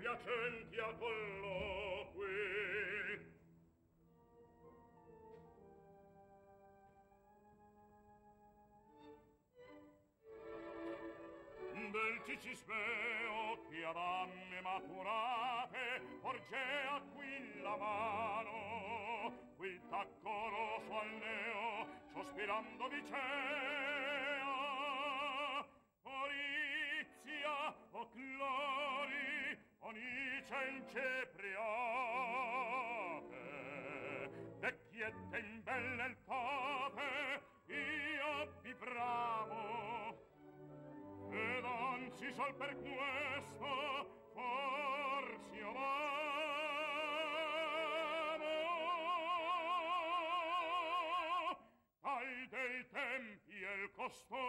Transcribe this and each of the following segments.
piacenti a colloqui. del cicisbeo che ad amme maturate porgea qui la mano qui tacco roso al neo sospirando dicea Orizia o Clori o scienze priate, vecchiette in belle il pape, io vi bravo. Ed anzi sol per questo, forse io vamo. Tal dei tempi e il costore,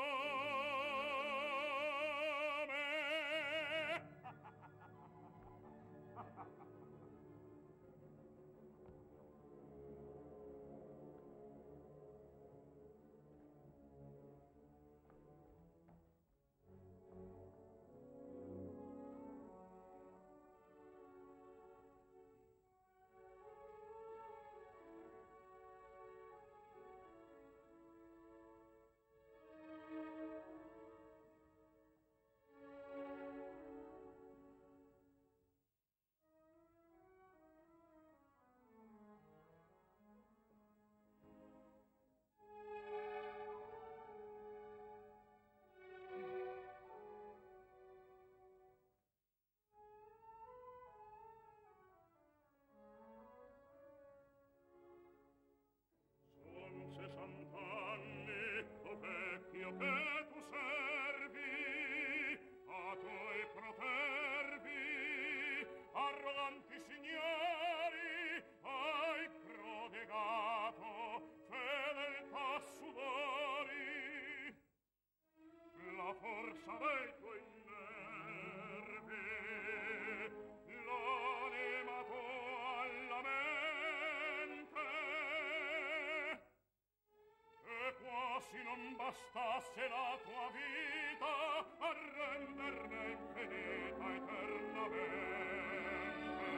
bastasse la tua vita a renderne infinita eternamente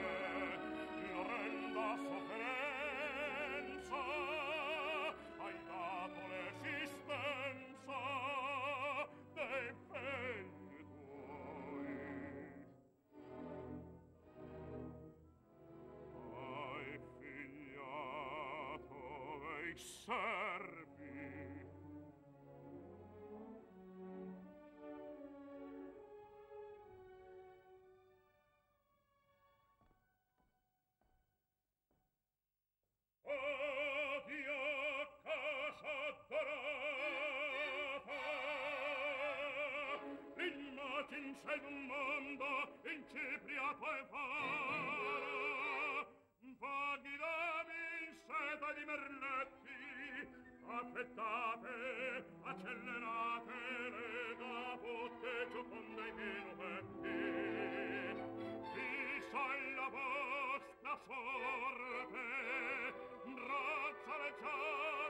l'orrenda sofferenza hai dato l'esistenza dei pegni Sir! vince il mondo in cipria puoi fare vaghi dami in seta di merletti affettate, accelerate le capotte gioconda i meno vecchi fissa la vostra sorte razza leggiata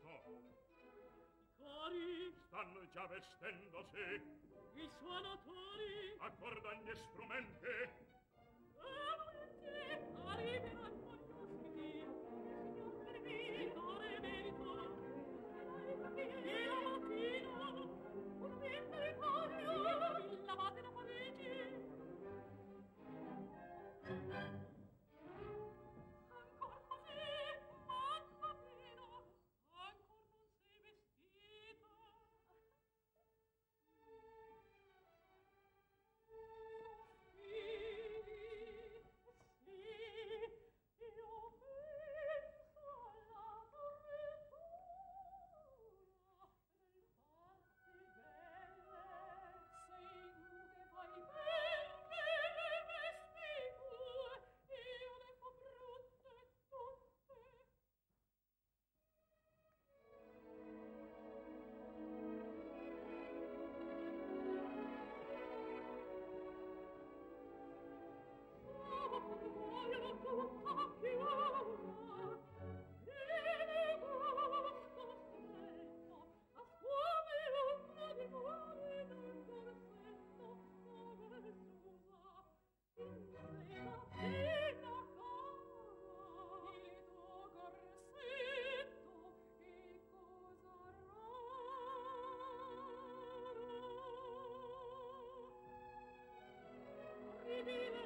pronto i cori stanno già vestendosi i suonatori. Accordan gli strumenti. Avanti arrivi Thank you.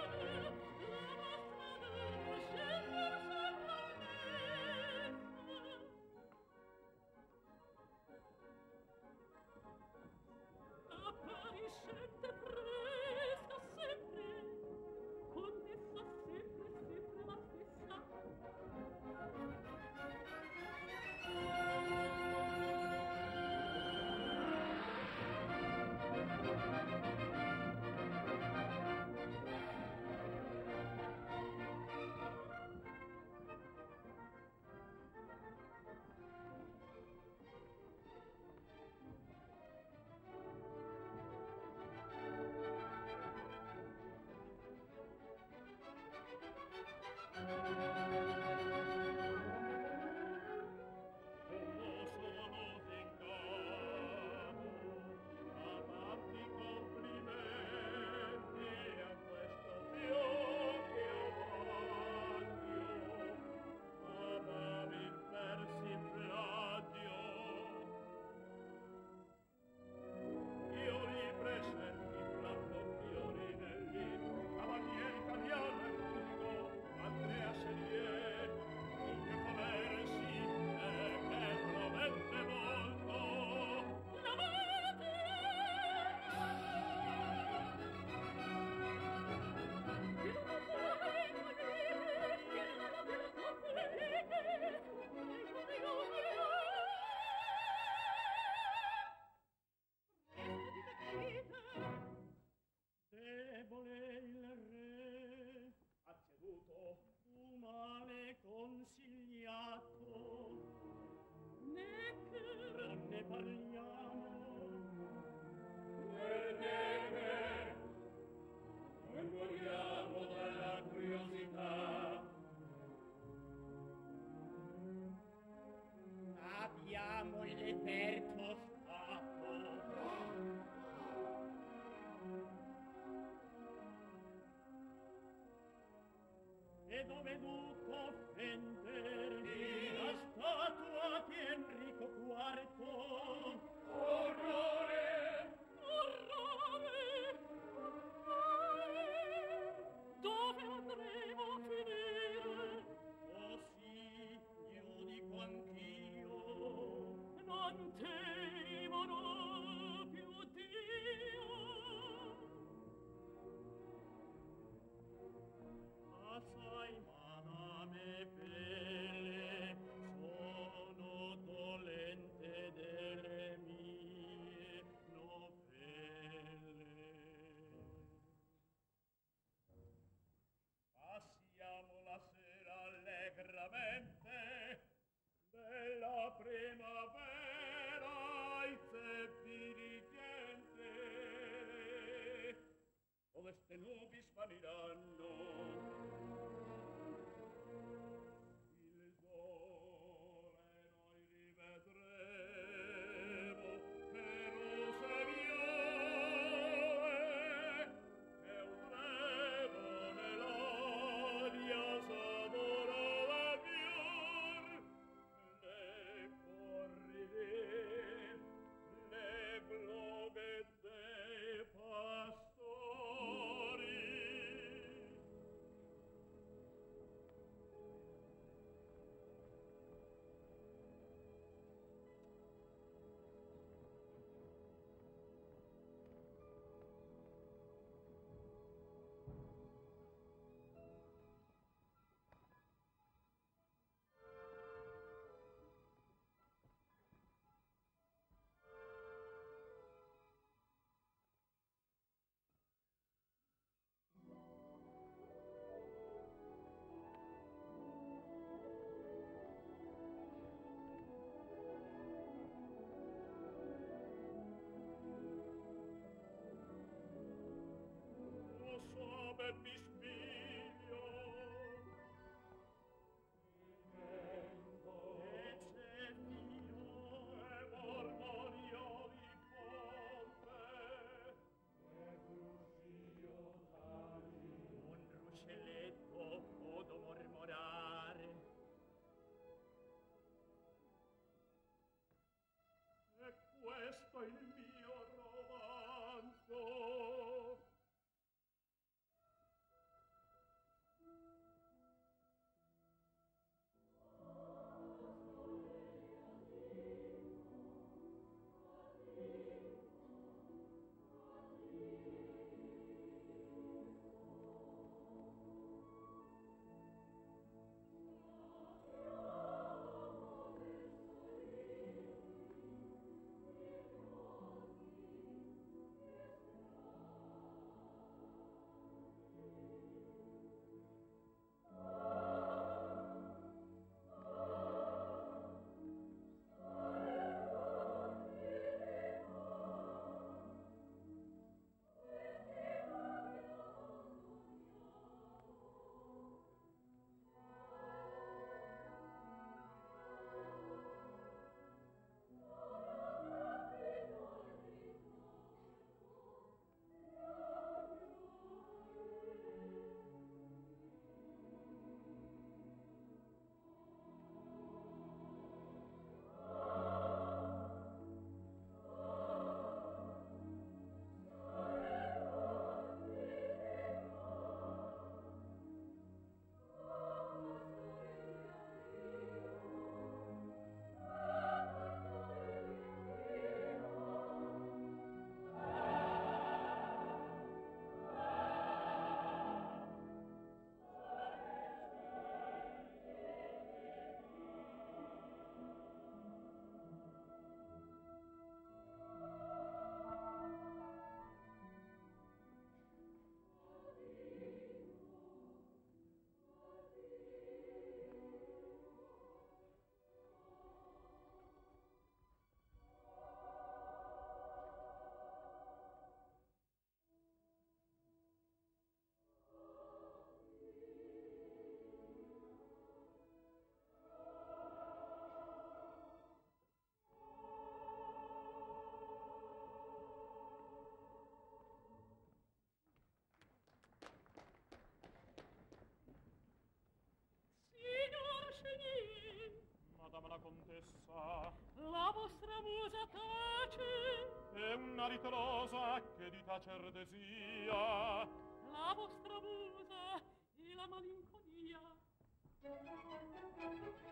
rosa la vostra musa tace. È una ritrosa che di tacer desia. La vostra musa e la malinconia.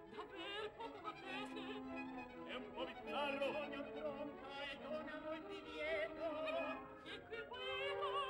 Davver poco tese È un po' bizzarro. Ogni impronta E dona molti dietro. E qui poeta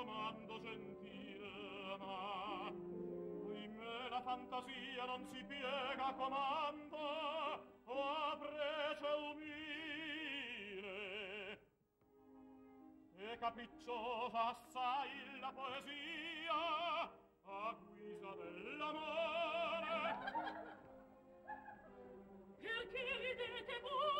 comando gentile ma in la fantasia non si piega a comando o a prece umile. E capricciosa assai la poesia a guisa dell'amore. Perché ridete voi?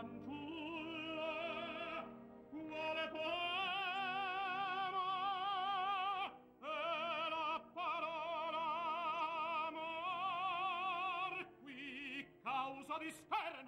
fanciulle quale poema è la parola amor? Qui causa di sper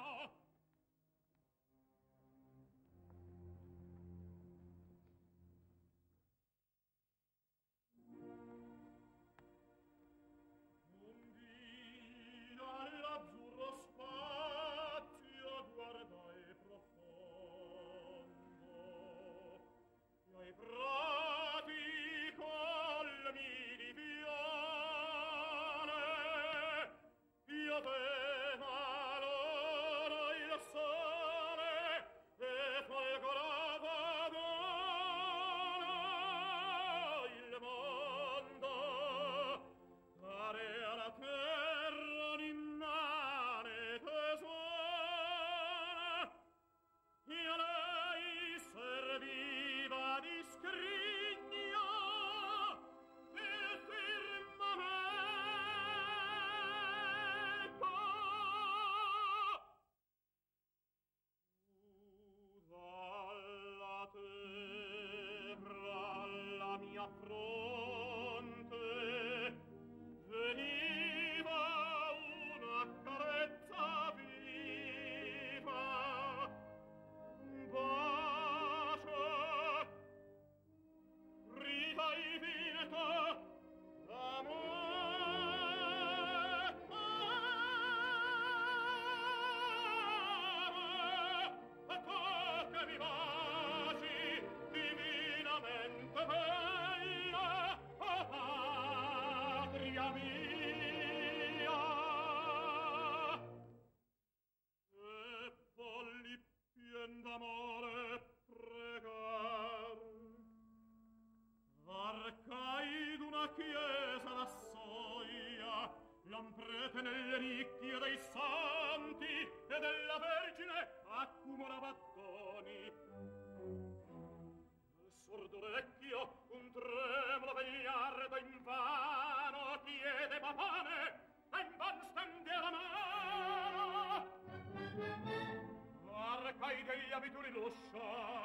apro non pretene ricchi dei santi e della Vergine accumula battoni Al sordo orecchio un tremolo vegliardo in vano chiedeva pane e in van stende la mano. Arcai degli abituri lusciati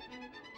thank you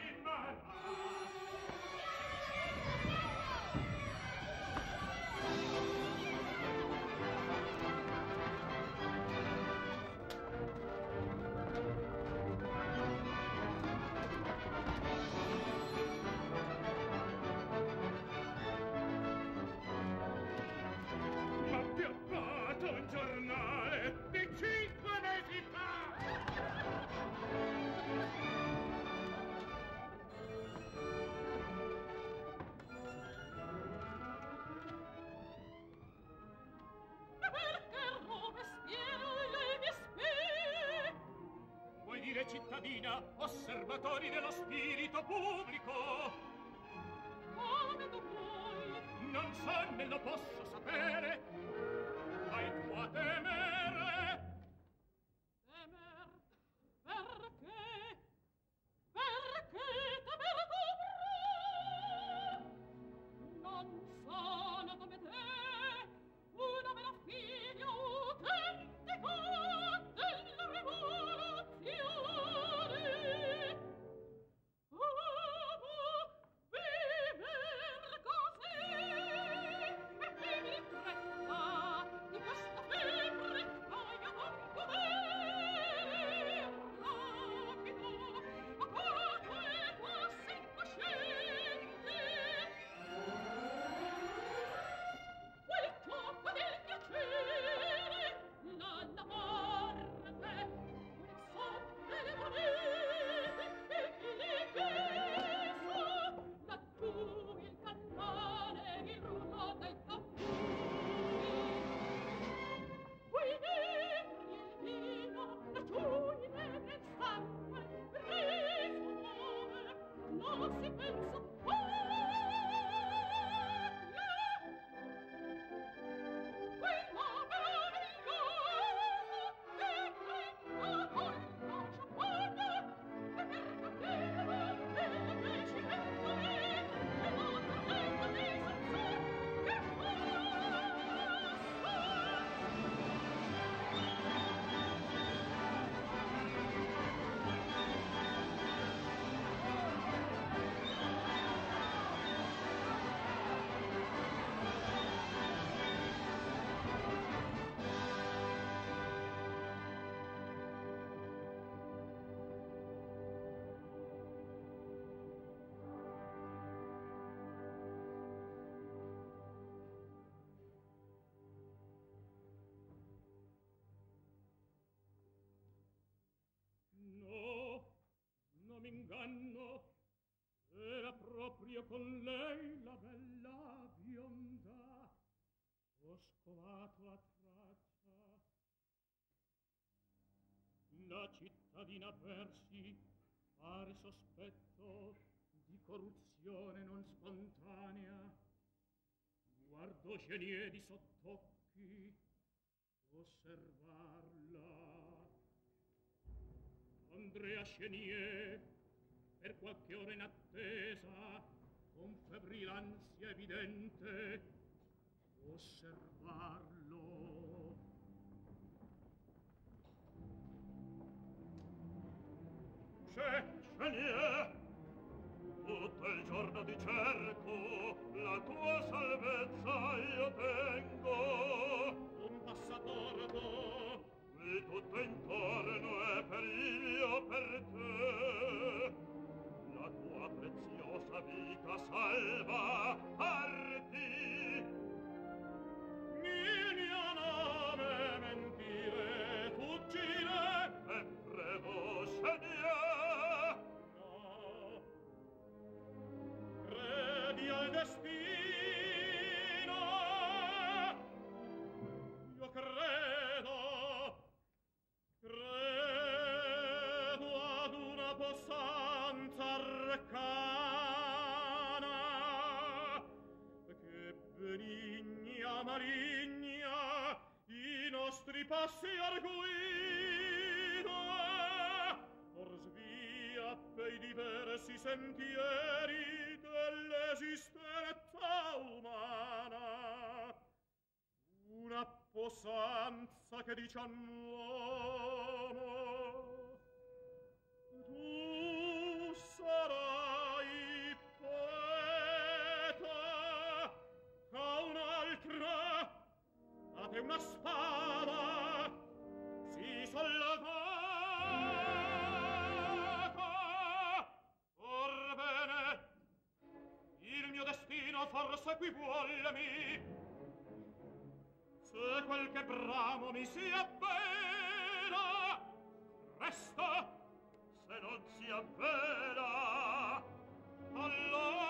need none. Cittadina, osservatori dello spirito pubblico. Come tu voi? Non so né lo posso sapere. Oops. Non m'inganno. Era proprio con lei la bella bionda. Ho scovato la traccia. La cittadina Persi pare sospetto di corruzione non spontanea. Guardo Genie di sottocchi osservarla. Andrea Chenier, qualche ora in attesa, con febbrile ansia evidente, osservarlo. C'è Chenier! Tutto il giorno ti cerco, la tua salvezza io tengo. Un passatordo, qui tutto intorno è periglio per te. vita salva parti nostri passi arguido or svia pei diversi sentieri dell'esistenza umana. Una possanza che dice all'uomo tu sarai e una spada si sollevata orbene il mio destino forse qui vuollemi se quel che bramo mi sia vera resta se non sia vera allora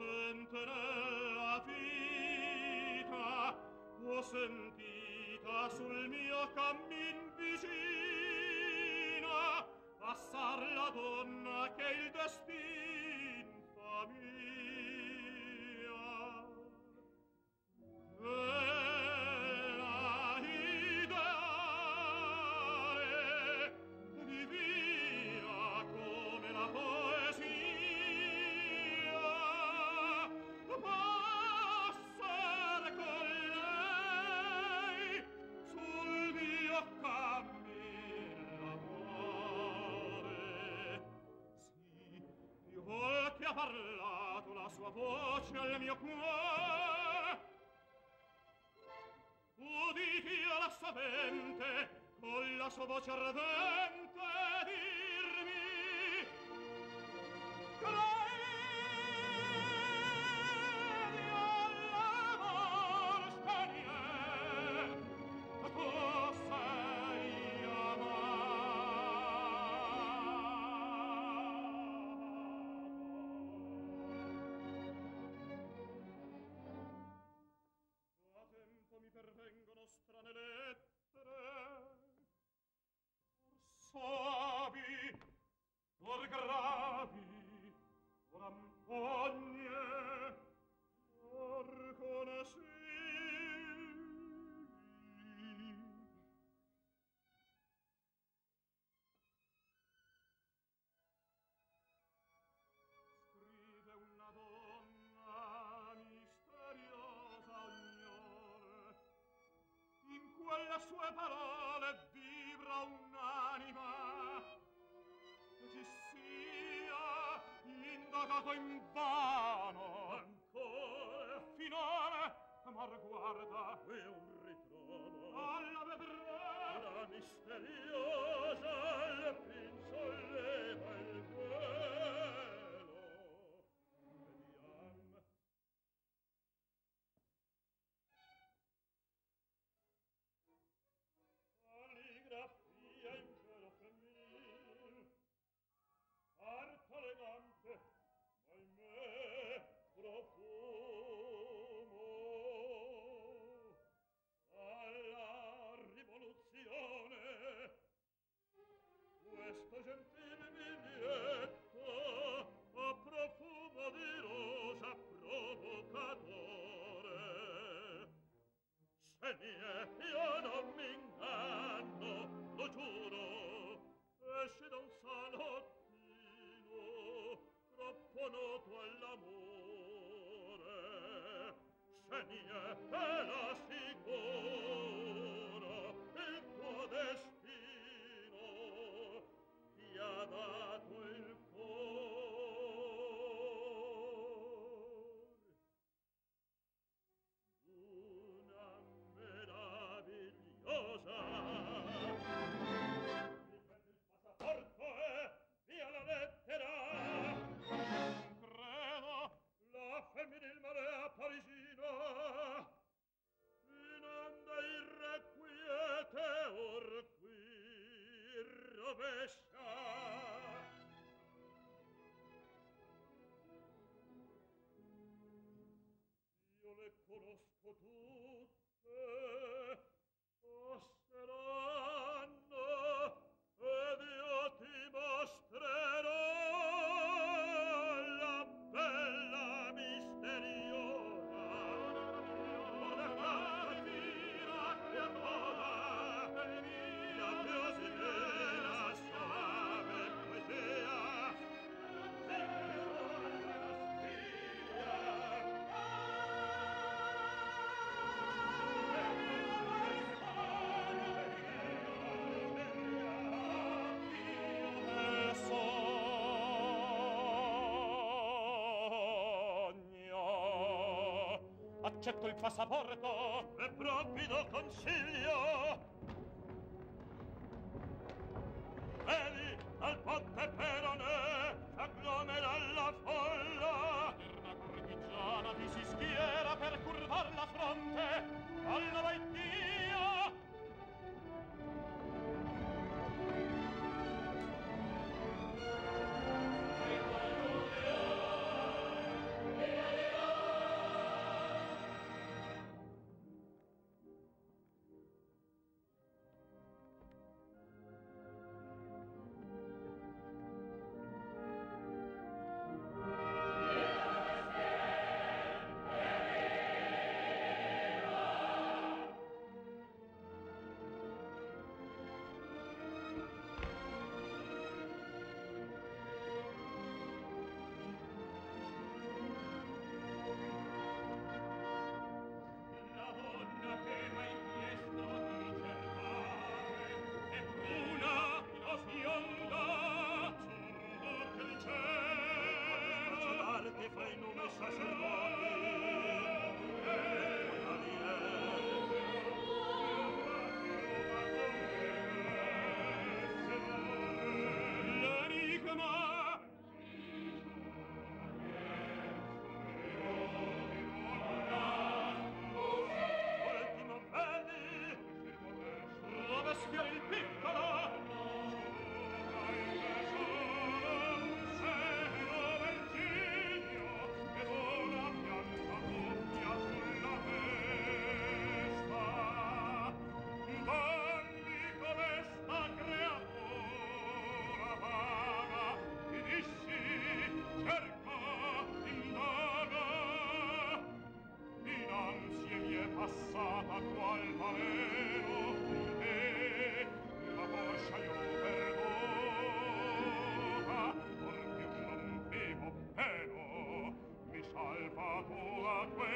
sentere vita o sentita sul mio cammin vicina passar la donna che il destino voce al mio cuore. Uditi alla mente con la sua voce ardente sue parole vibra un'anima. Ci sia indagato in vano ancora finora amor guarda e un ritrovo. alla vedrà. La misteriosa al pinzolle scienie io non mi inganno lo giuro esce da un salottino troppo noto all'amore scienie e la sicura potuto accetto il passaporto. E provvido consiglio. Let's.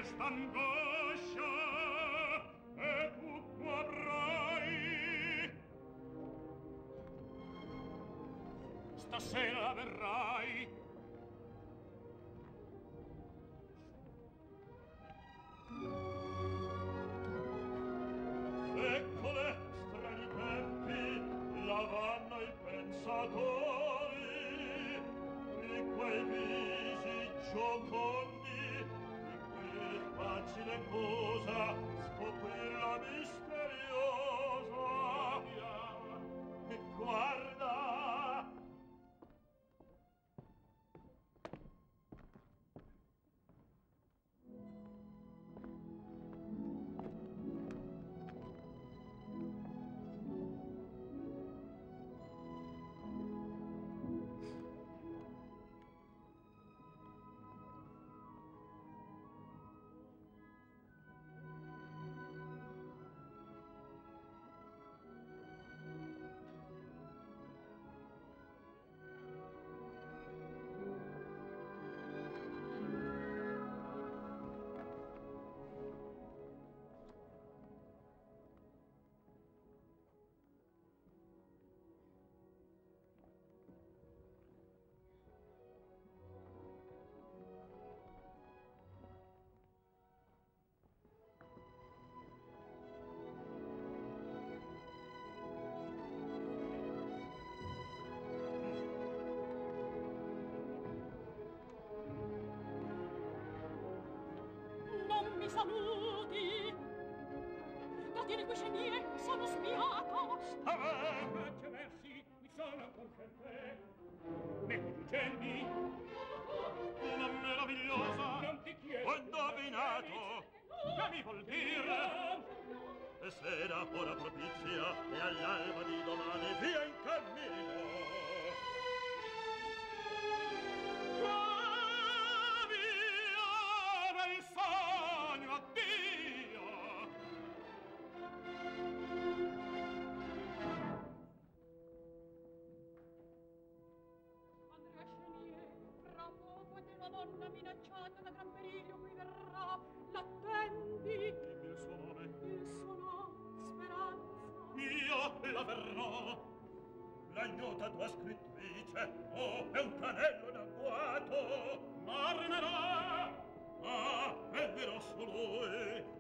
quest'angoscia e tutto avrai stasera verrai. Eccole strani tempi lavanno i pensatori di quei visi giocosi dire qui scenire sono spiato. Che versi mi sono concente me dicendi una meravigliosa. Non ti chiedo. Ho indovinato. Che mi vuol dire? E sera ora propizia e all'alba di domani via in cammino minacciata da gran periglio qui verrà. L'attendi. Dimmi il suo nome il suo nome speranza. Io la verrò. L'aiuta tua scrittrice. Oh è un tranello in agguato m'armerò ah è vero su lui.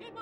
Cin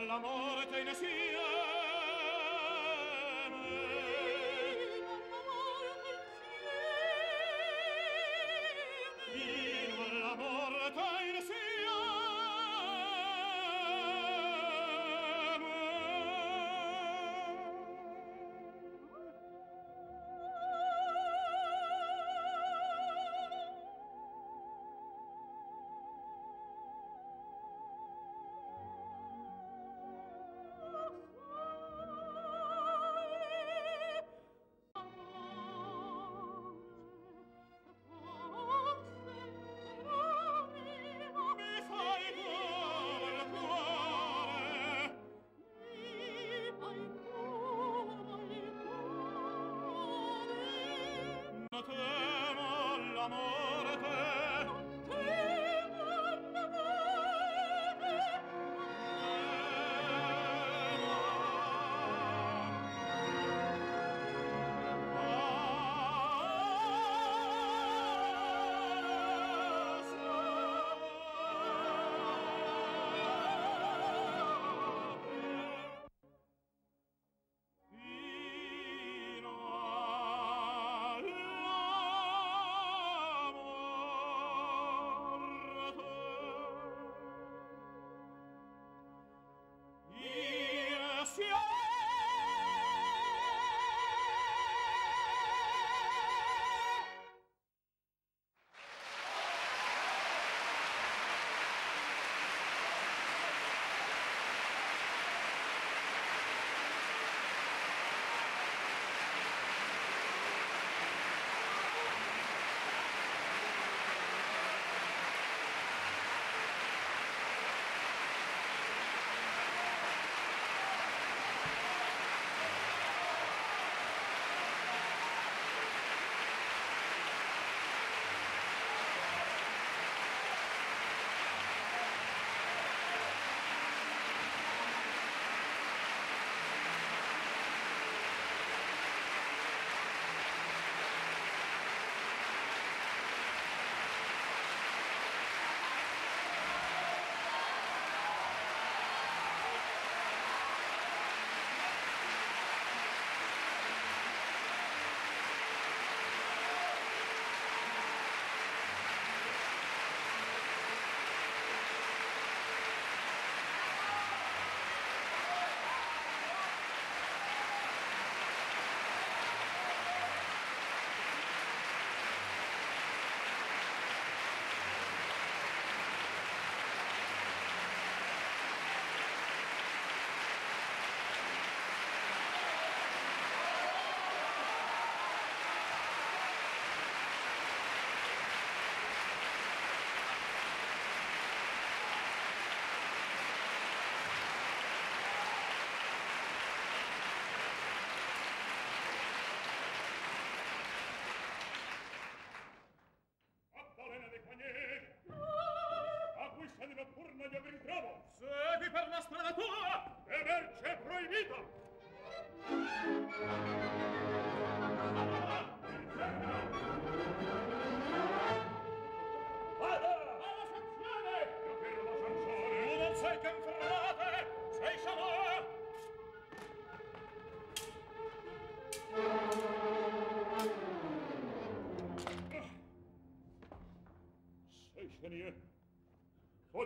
alla morte in sì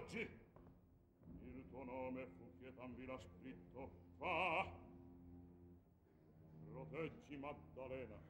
oggi. Il tuo nome fu chietamvi l'ha scritto. Fa. Proteggi Maddalena.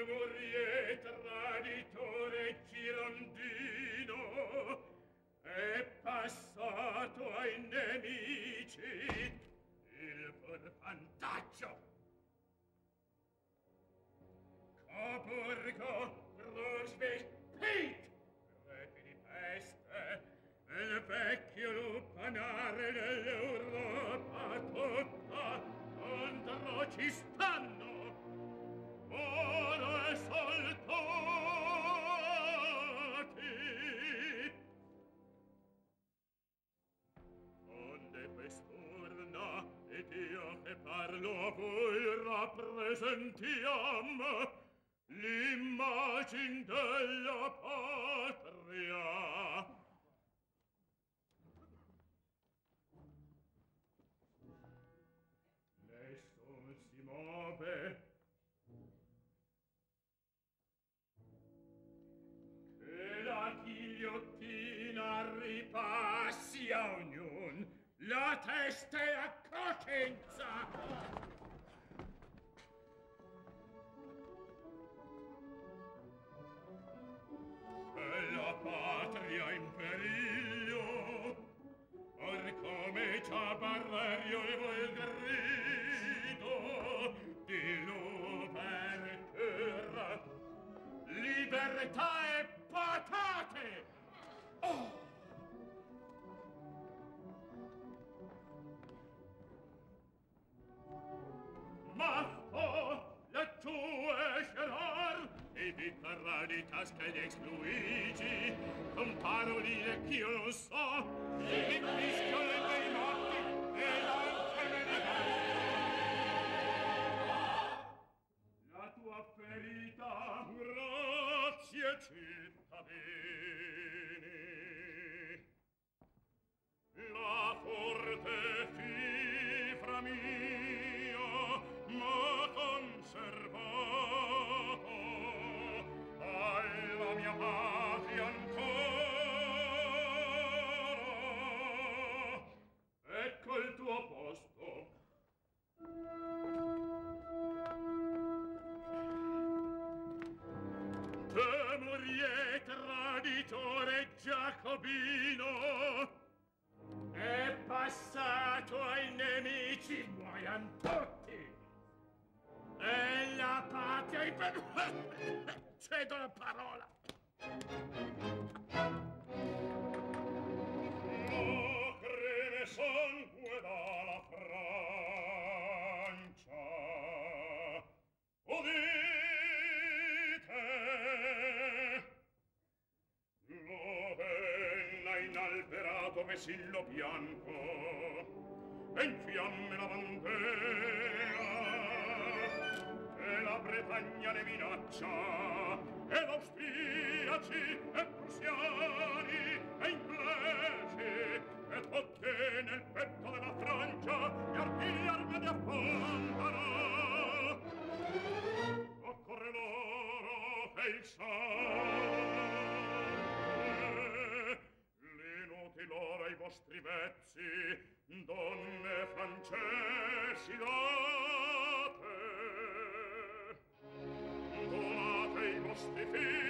Ligurie traditore Girondino è passato ai nemici. Il fantaccio a voi rappresentiam l'immagine della patria. Nessun si muove. Che la ghigliottina ripassi a ognun la testa e a coscienza. bit Carraditas che l'ex Luigi, con paroline ch'io non so, e fischio le mie giacobino è passato ai nemici muoian tutti. E la patria cedo la parola vesillo bianco e in fiamme la bandera e la Bretagna ne minaccia ed austriaci e prussiani e inglesi e tutti nel petto della Francia gli artigli armati affondano occorre loro che il sangue di mezzi, donne francesi date, donate i vostri figli,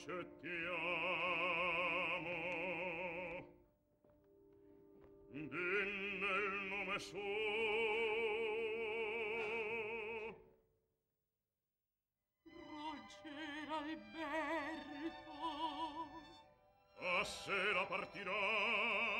accettiamo din nel nome suo. Roger Alberto. A sera partirà.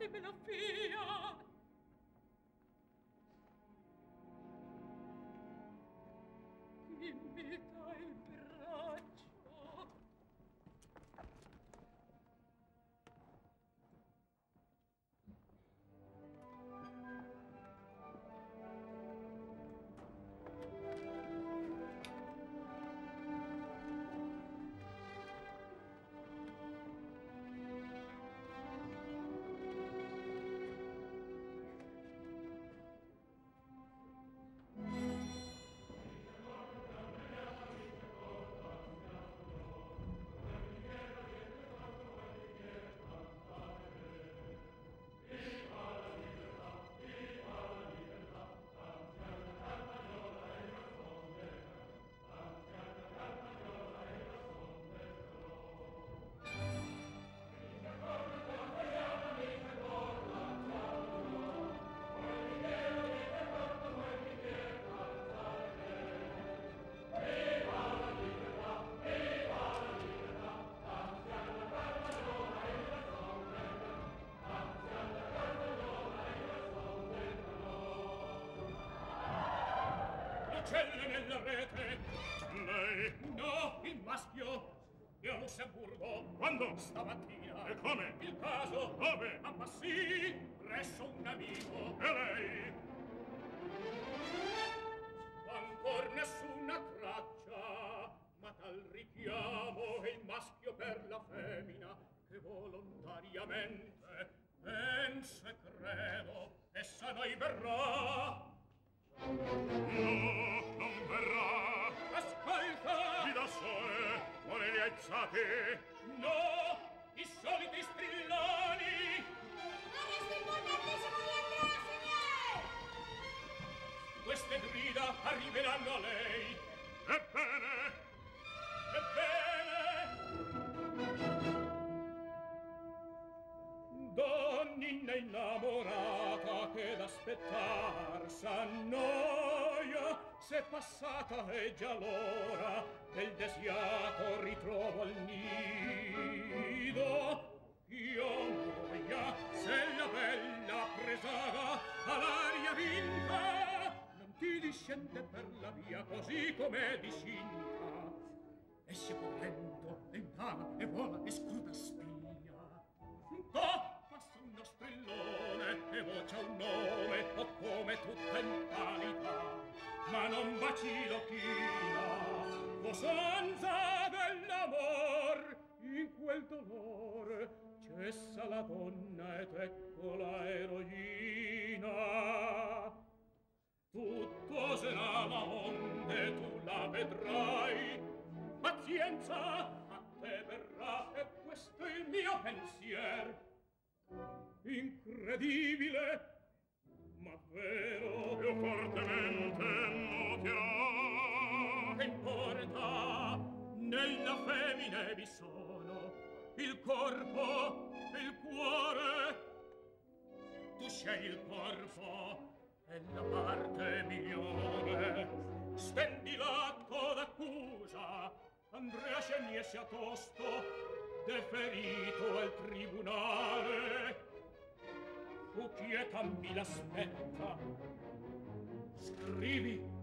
Fattemelo via! Uccelle nella rete. Lei no il maschio di a Lussemburgo. Quando? Stamattina. E come? Il caso dove? A Passì presso un amico. E lei? Ancor nessuna traccia ma tal richiamo è il maschio per la femmina che volontariamente pensa credo essa noi verrà no non verrà ascolta chi sole vuole li aizzati no i soliti strilloni Adesso il potentissimo rientrò, signore! queste grida arriveranno a lei. Ebbene ebbene donnina innamorata aspettar s'annoia se passata è già l'ora del desiato ritrovo al nido. Io muoia se la bella presaga all'aria vinta non ti discende per la via così com'è discinta esce correndo lontana e vola e scruta spia da avevo già un nome o come tutta imparità ma non bacilo china cosanza dell'amor in quel dolore cessa la donna ed ecco la eroina. Tutto sarà ma onde tu la vedrai pazienza a te verrà e questo è il mio pensier. Incredibile! Ma vero? Più fortemente noterò che importa nella femmine vi sono il corpo e il cuore. Tu scegli il corpo e la parte migliore. Stendi l'atto d'accusa Andrea scendesse a tosto, deferito al tribunale. Fu chi è cambi l'aspetta. Scrivi.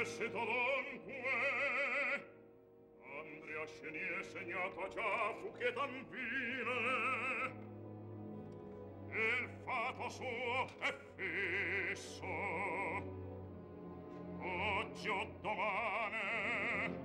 Esce dolore segnata già fu che tambine il fato suo è fisso. Oggi o domane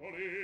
Holy.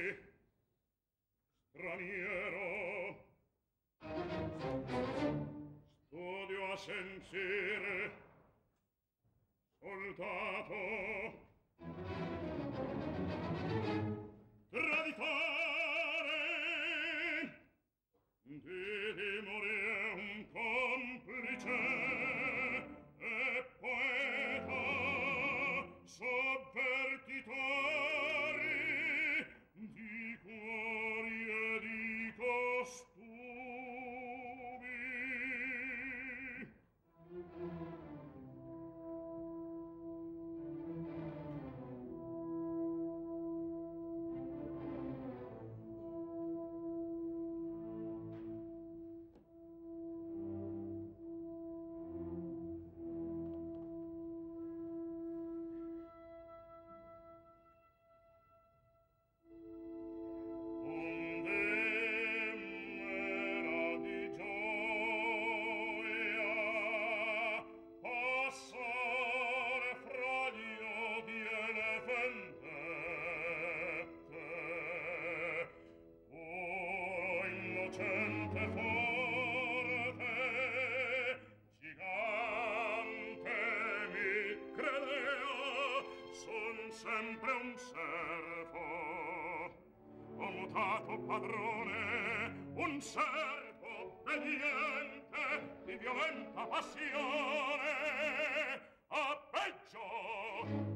suo padrone un servo obbediente di violenta passione. A peggio!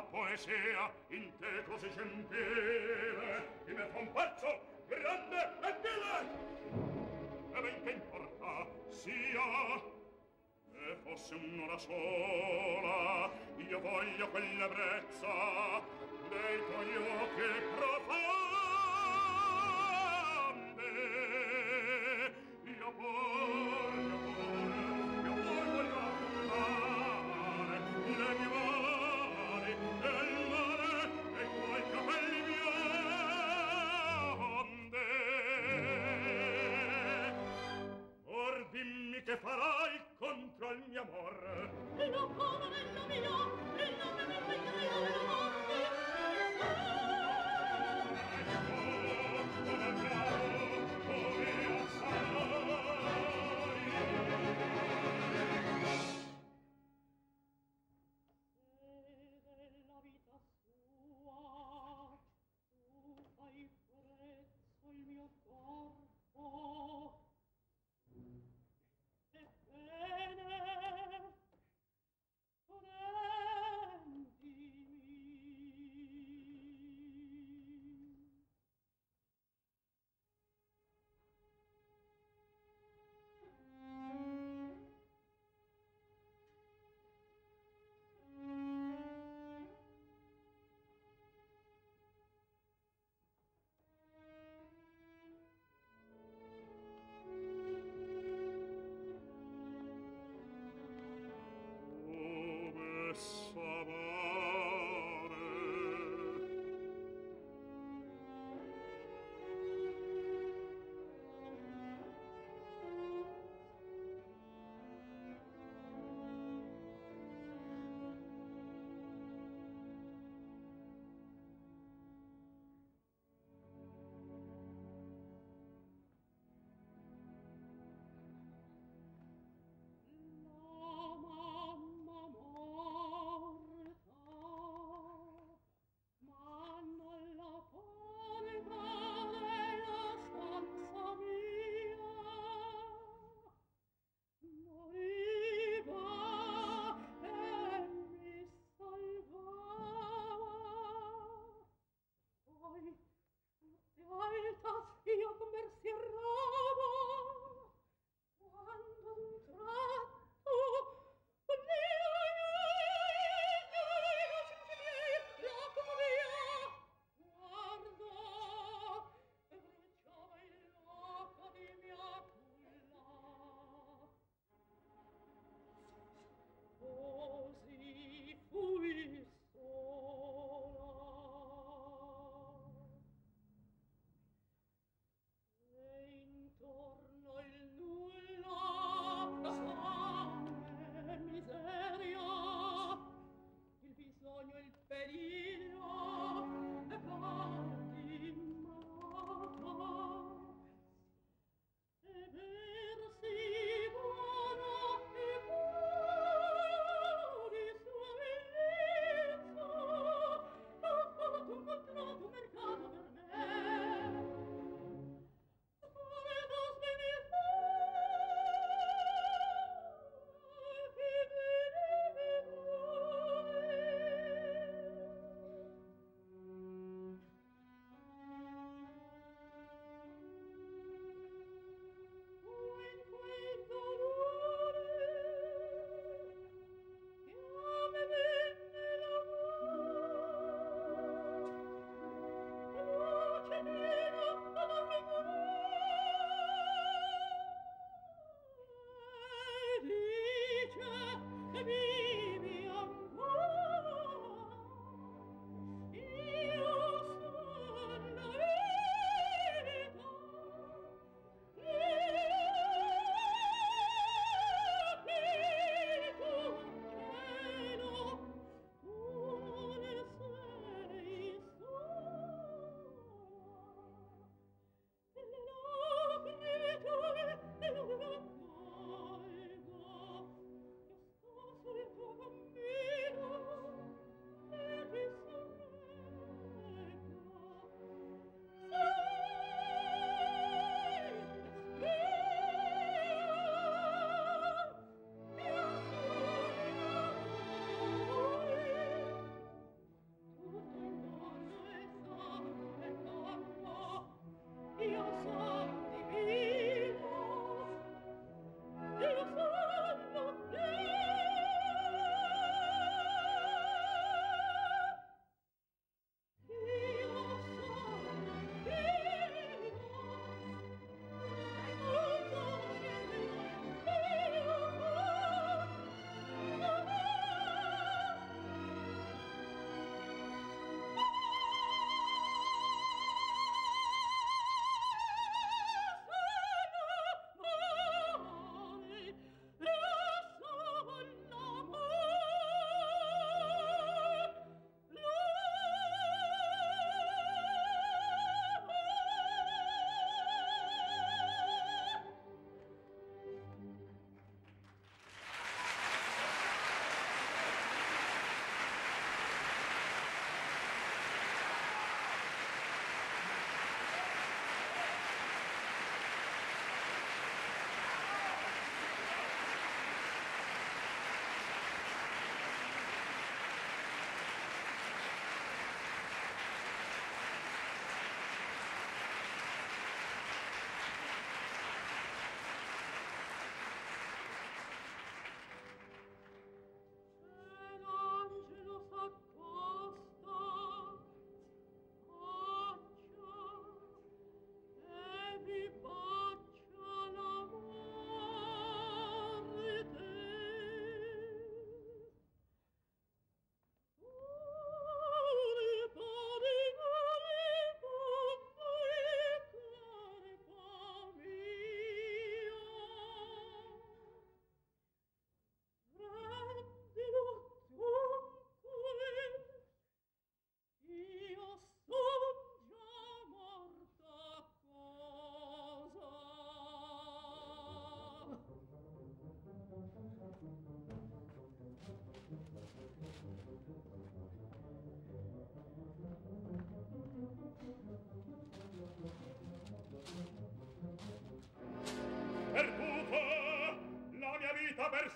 poesia in te così gentile di me fa un pezzo grande e vile e ben che importa sia e fosse un'ora sola io voglio quella brezza dei tuoi occhi profani.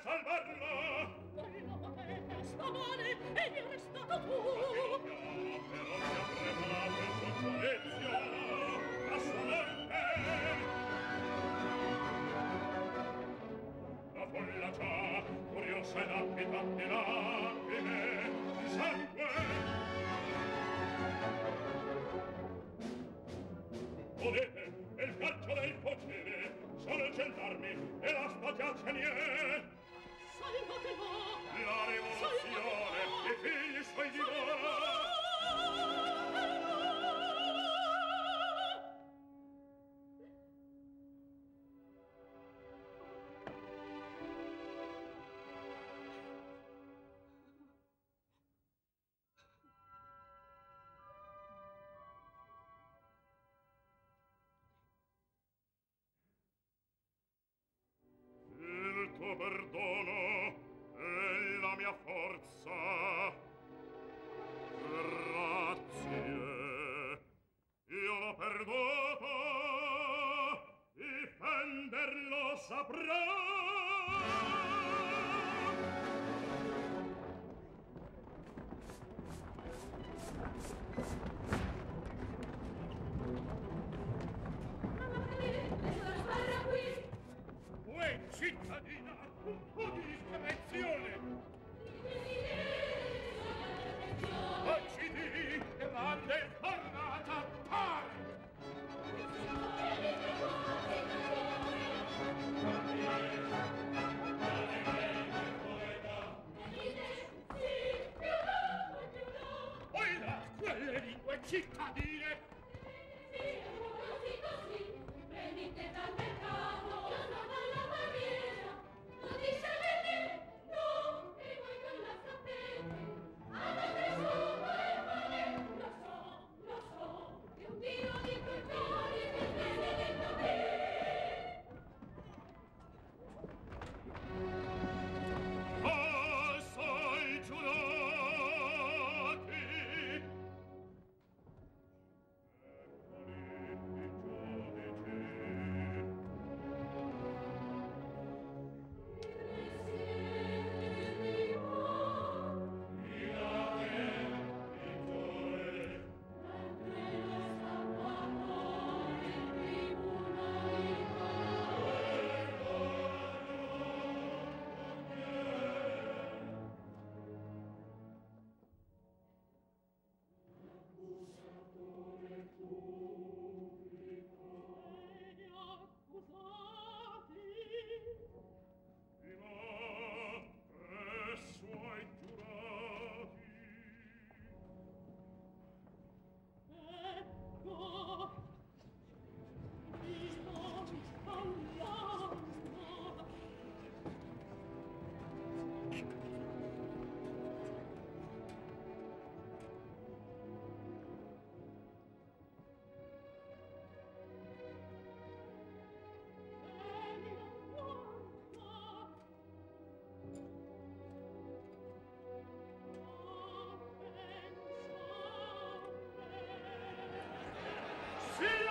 salvarlo! Voi lo potete salvare, egli è restato tu! Io però ti avremo la presunzolezio, assolente! La folla già, curiosa ed appita di lacrime, di sangue! Volete, è il calcio del fucile, sono i gendarmi e la stagia ceniera! La rivoluzione, i figli suoi divora, saprà Çık tabii. Phil!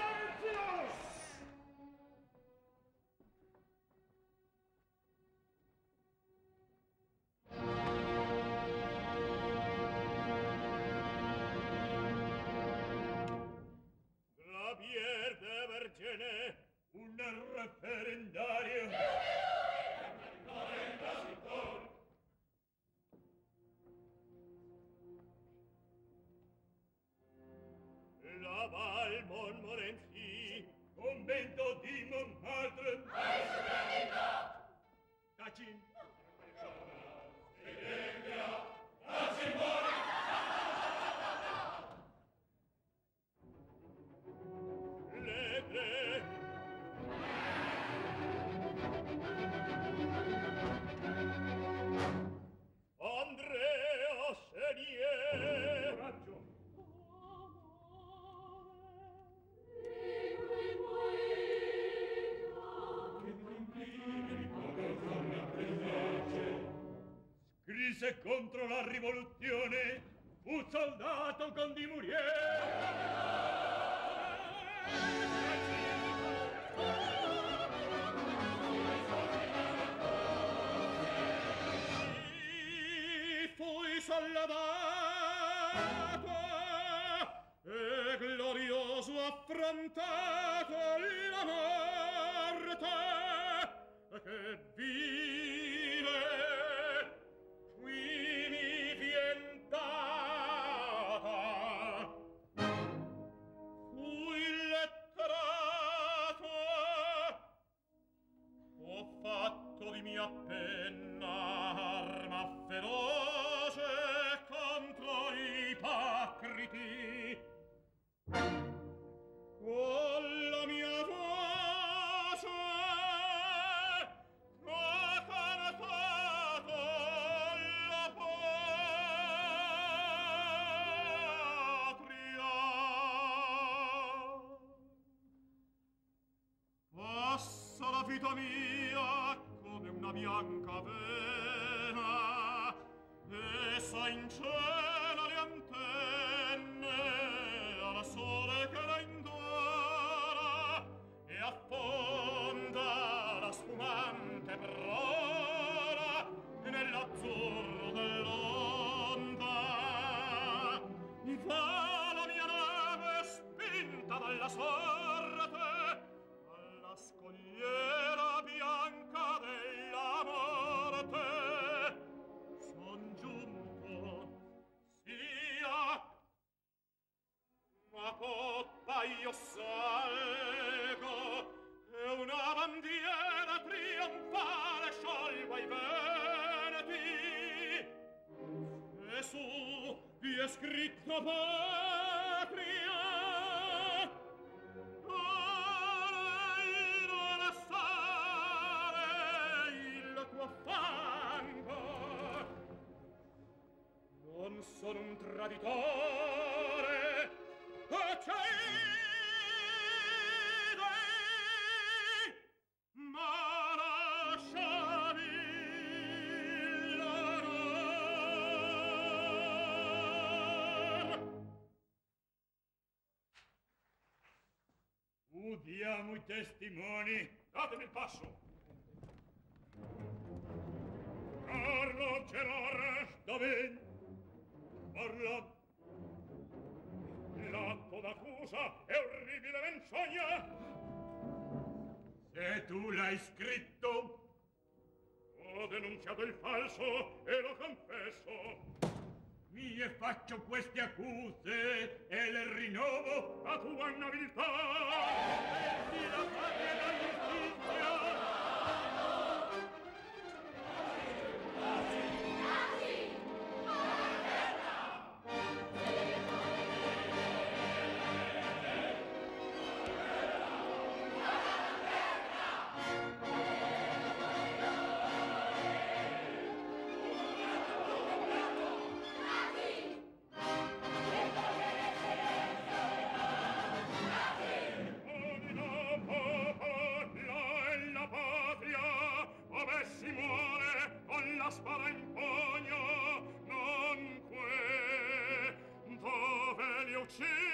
se contro la rivoluzione un soldato con di Muriel. sollevato e glorioso affrontato vita mia come una bianca vena essa in cielo io salgo e una bandiera trionfale sciolgo ai veneti e su vi è scritto patria fango. Non sono un traditore Diamo i testimoni. Datemi il passo. Carlo Gerardes Davin. Parla. L'atto d'accusa è orribile menzogna. Se tu l'hai scritto, ho denunciato il falso e lo confesso e faccio queste accuse e le rinnovo a tua nobiltà. E si la patria dai luce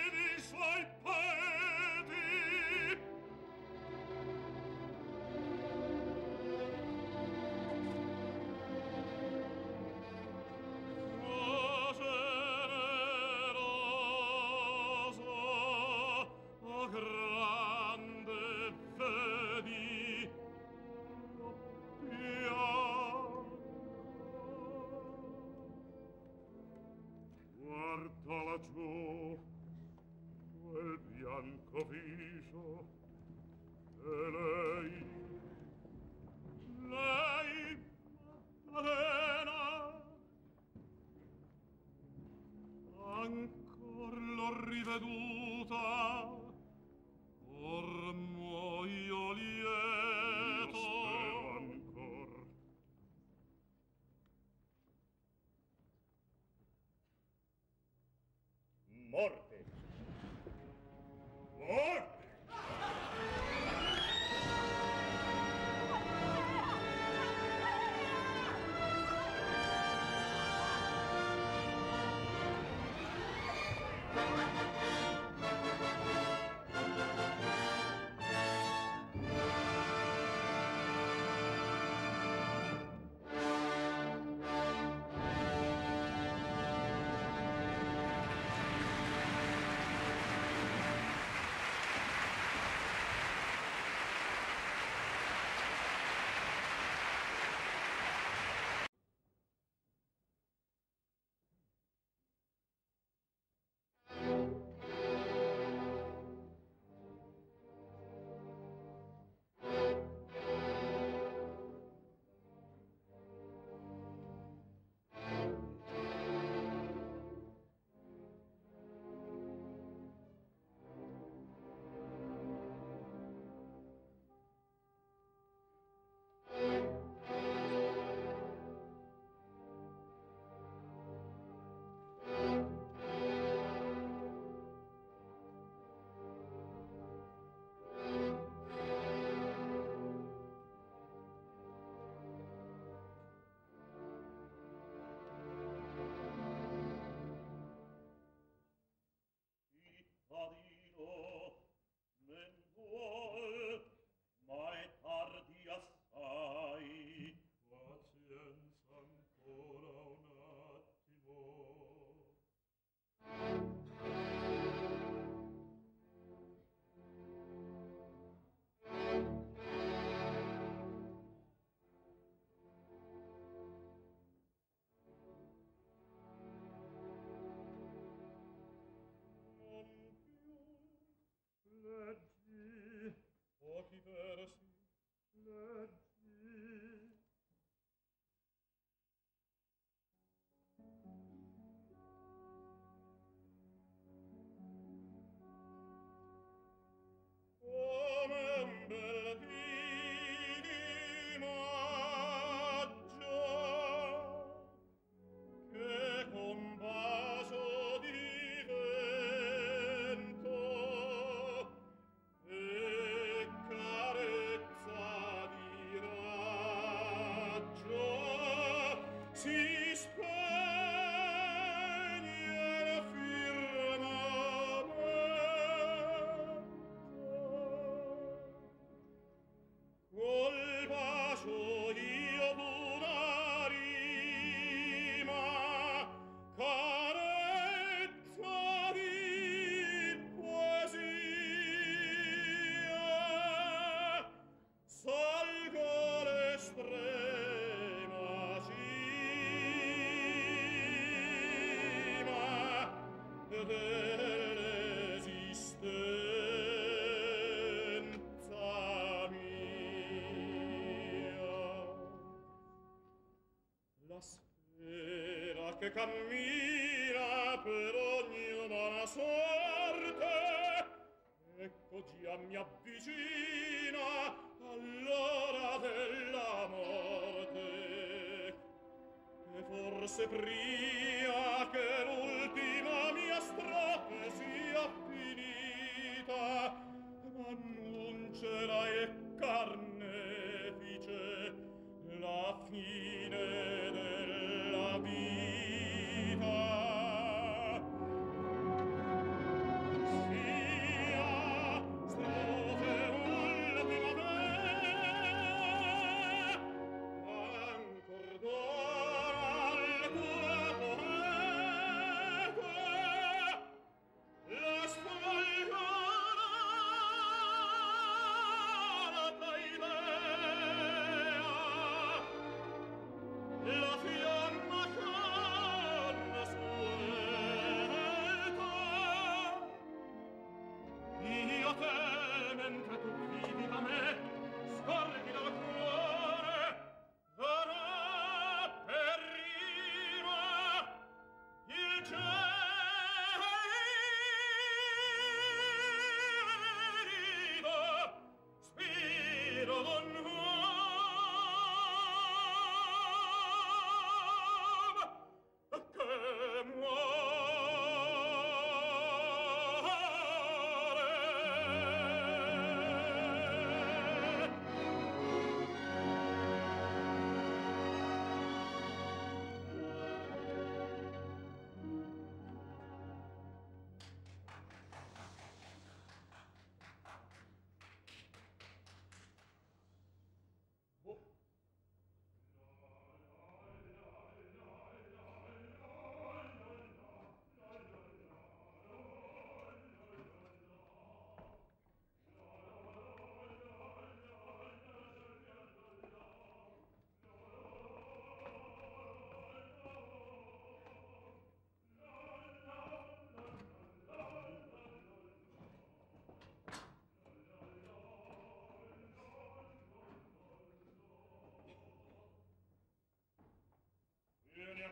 first che cammina per ogni umana sorte. Ecco già mi avvicina all'ora della morte e forse prima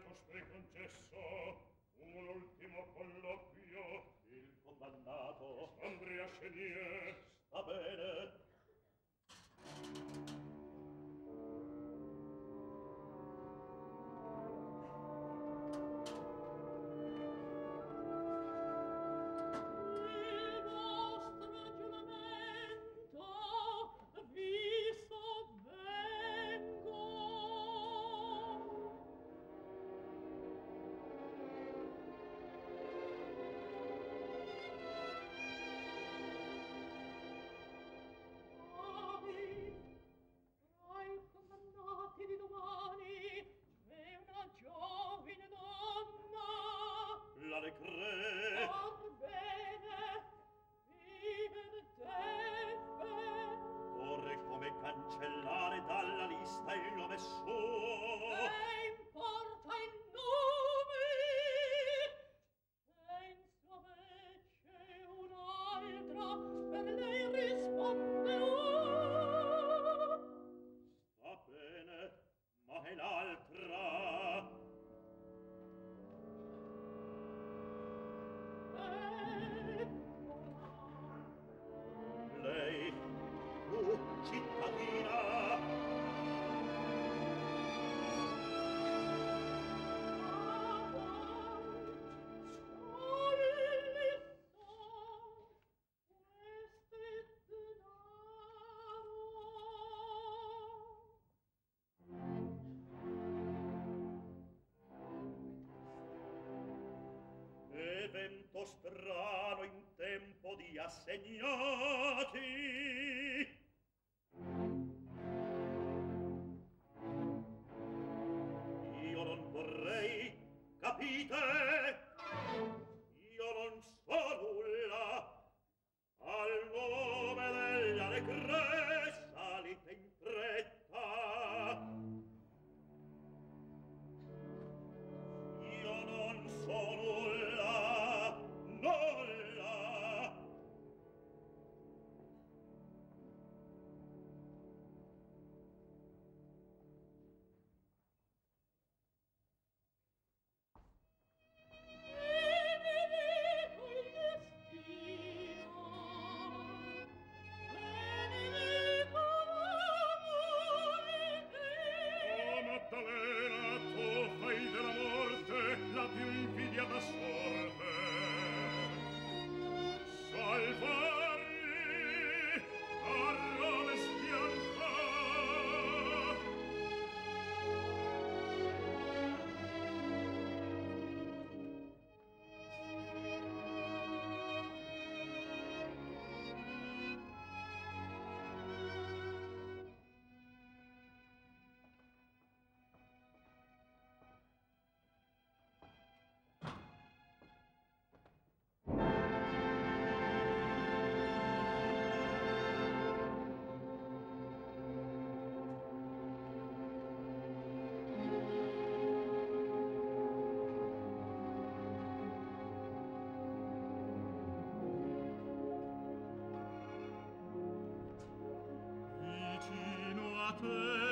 postre concesso tempo strano in tempo di assegnati. Io non vorrei capite te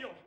real.